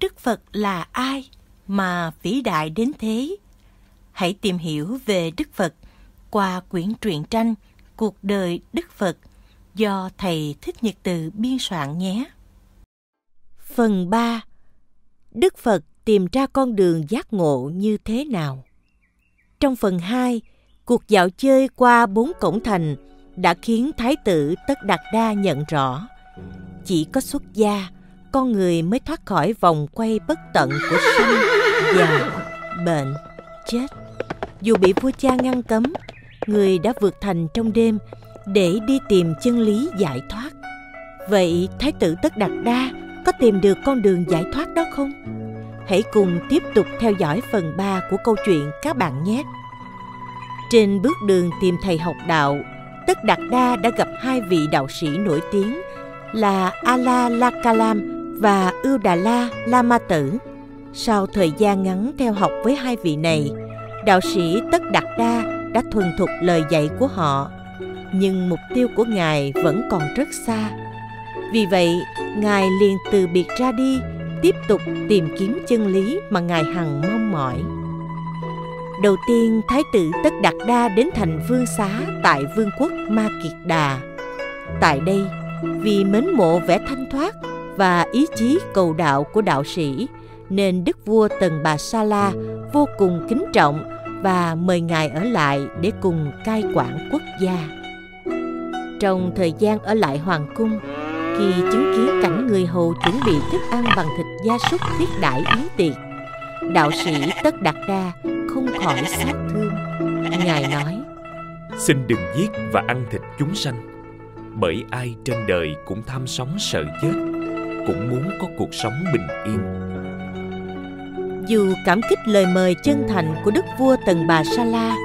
Đức Phật là ai mà vĩ đại đến thế? Hãy tìm hiểu về Đức Phật qua quyển truyện tranh Cuộc đời Đức Phật do Thầy Thích Nhật Từ biên soạn nhé. Phần 3 Đức Phật tìm ra con đường giác ngộ như thế nào? Trong phần 2, cuộc dạo chơi qua bốn cổng thành đã khiến Thái tử Tất Đạt Đa nhận rõ chỉ có xuất gia, con người mới thoát khỏi vòng quay bất tận của sinh, già, bệnh, chết. Dù bị vua cha ngăn cấm, người đã vượt thành trong đêm để đi tìm chân lý giải thoát. Vậy Thái tử Tất Đạt Đa có tìm được con đường giải thoát đó không? Hãy cùng tiếp tục theo dõi phần 3 của câu chuyện các bạn nhé. Trên bước đường tìm thầy học đạo, Tất Đạt Đa đã gặp hai vị đạo sĩ nổi tiếng là Ala Lakalam và Ưu Đà La La Ma Tử. Sau thời gian ngắn theo học với hai vị này, đạo sĩ Tất Đạt Đa đã thuần thục lời dạy của họ, nhưng mục tiêu của Ngài vẫn còn rất xa. Vì vậy, Ngài liền từ biệt ra đi, tiếp tục tìm kiếm chân lý mà Ngài hằng mong mỏi. Đầu tiên, Thái tử Tất Đạt Đa đến thành Vương Xá tại Vương quốc Ma Kiệt Đà. Tại đây, vì mến mộ vẻ thanh thoát và ý chí cầu đạo của đạo sĩ nên đức vua Tần Bà Sa La vô cùng kính trọng và mời ngài ở lại để cùng cai quản quốc gia. Trong thời gian ở lại hoàng cung, khi chứng kiến cảnh người hầu chuẩn bị thức ăn bằng thịt gia súc thiết đãi yến tiệc, đạo sĩ Tất Đạt Đa không khỏi xót thương. Ngài nói: Xin đừng giết và ăn thịt chúng sanh bởi ai trên đời cũng tham sống sợ chết cũng muốn có cuộc sống bình yên. Dù cảm kích lời mời chân thành của đức vua tần bà sa la,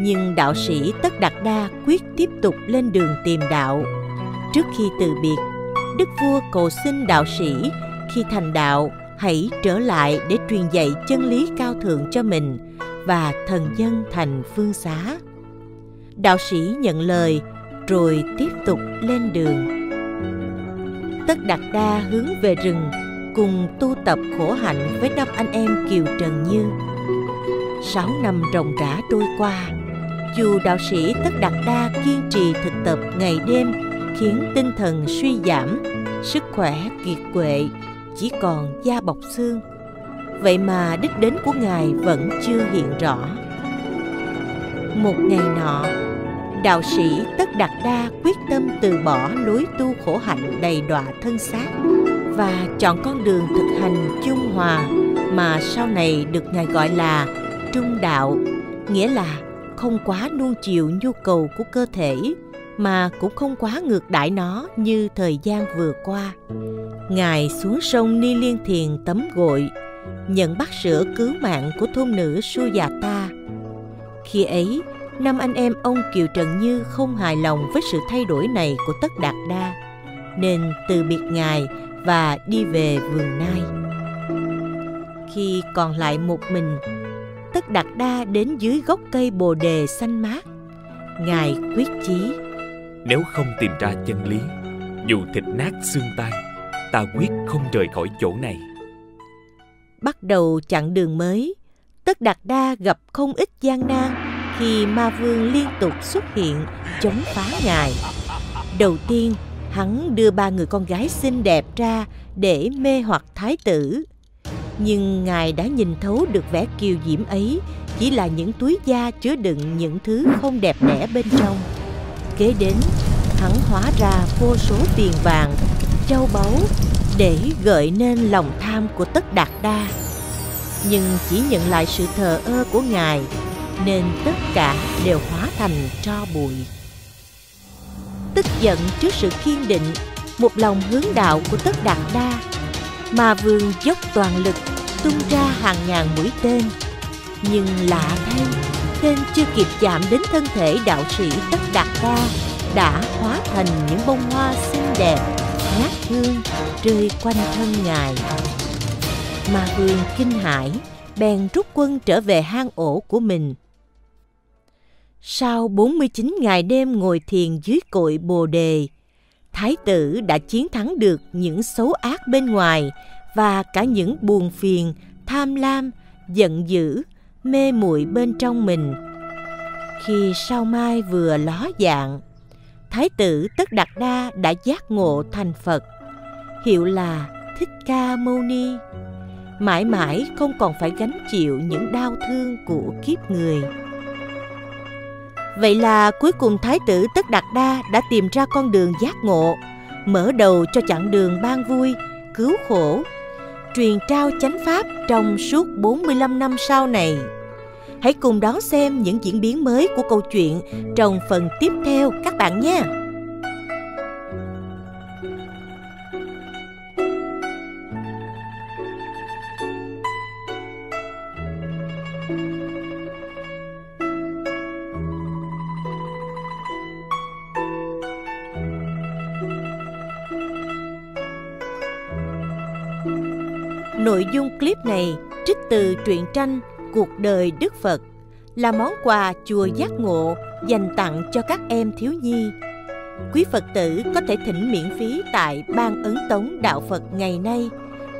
nhưng đạo sĩ tất đạt đa quyết tiếp tục lên đường tìm đạo. Trước khi từ biệt, đức vua cầu xin đạo sĩ, khi thành đạo, hãy trở lại để truyền dạy chân lý cao thượng cho mình và thần dân thành phương xá. Đạo sĩ nhận lời, rồi tiếp tục lên đường tất đạt đa hướng về rừng, cùng tu tập khổ hạnh với năm anh em kiều trần như. Sáu năm ròng rã trôi qua, dù đạo sĩ tất đạt đa kiên trì thực tập ngày đêm khiến tinh thần suy giảm, sức khỏe kiệt quệ, chỉ còn da bọc xương. Vậy mà đích đến của ngài vẫn chưa hiện rõ. Một ngày nọ đạo sĩ tất đạt đa quyết tâm từ bỏ lối tu khổ hạnh đầy đọa thân xác và chọn con đường thực hành chung hòa mà sau này được ngài gọi là trung đạo, nghĩa là không quá nuông chiều nhu cầu của cơ thể mà cũng không quá ngược đãi nó như thời gian vừa qua. Ngài xuống sông ni liên thiền tắm gội, nhận bắt sữa cứu mạng của thôn nữ su già ta. Khi ấy năm anh em ông Kiều Trần Như không hài lòng với sự thay đổi này của Tất Đạt Đa, nên từ biệt ngài và đi về vườn nai. Khi còn lại một mình, Tất Đạt Đa đến dưới gốc cây bồ đề xanh mát. Ngài quyết chí Nếu không tìm ra chân lý, dù thịt nát xương tan, ta quyết không rời khỏi chỗ này. Bắt đầu chặng đường mới, Tất Đạt Đa gặp không ít gian nan khi ma vương liên tục xuất hiện chống phá ngài. Đầu tiên, hắn đưa ba người con gái xinh đẹp ra để mê hoặc thái tử. Nhưng ngài đã nhìn thấu được vẻ kiều diễm ấy chỉ là những túi da chứa đựng những thứ không đẹp đẽ bên trong. Kế đến, hắn hóa ra vô số tiền vàng, châu báu để gợi nên lòng tham của tất đạt đa. Nhưng chỉ nhận lại sự thờ ơ của ngài nên tất cả đều hóa thành tro bụi. Tức giận trước sự kiên định, một lòng hướng đạo của tất đạt đa, mà vương dốc toàn lực tung ra hàng ngàn mũi tên. Nhưng lạ thay, tên chưa kịp chạm đến thân thể đạo sĩ tất đạt đa đã hóa thành những bông hoa xinh đẹp, ngát hương, rơi quanh thân ngài. Mà vương kinh hãi, bèn rút quân trở về hang ổ của mình sau 49 ngày đêm ngồi thiền dưới cội Bồ đề, Thái tử đã chiến thắng được những xấu ác bên ngoài và cả những buồn phiền, tham lam, giận dữ, mê muội bên trong mình. Khi sao mai vừa ló dạng, Thái tử Tất Đạt Đa đã giác ngộ thành Phật, hiệu là Thích Ca Mâu Ni. Mãi mãi không còn phải gánh chịu những đau thương của kiếp người. Vậy là cuối cùng Thái tử Tất Đạt Đa đã tìm ra con đường giác ngộ, mở đầu cho chặng đường ban vui, cứu khổ, truyền trao chánh pháp trong suốt 45 năm sau này. Hãy cùng đón xem những diễn biến mới của câu chuyện trong phần tiếp theo các bạn nhé. Nội dung clip này trích từ truyện tranh Cuộc đời Đức Phật là món quà chùa giác ngộ dành tặng cho các em thiếu nhi. Quý Phật tử có thể thỉnh miễn phí tại Ban Ấn Tống Đạo Phật ngày nay,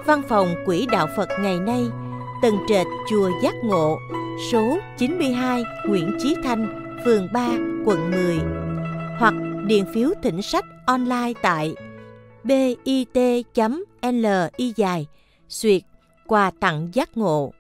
Văn phòng Quỹ Đạo Phật ngày nay, tầng trệt chùa Giác Ngộ, số 92 Nguyễn Chí Thanh, phường 3, quận 10, hoặc điền phiếu thỉnh sách online tại L y dài, xuyệt quà tặng giác ngộ.